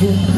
Yeah.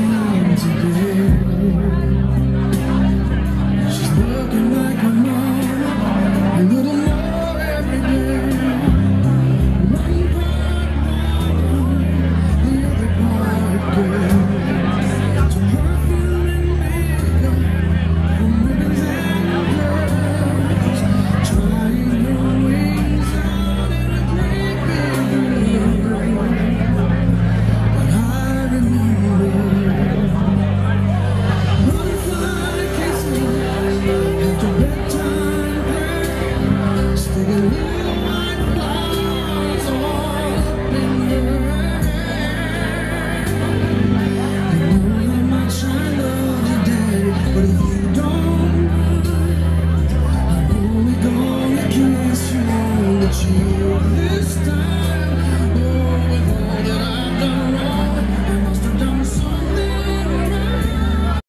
you.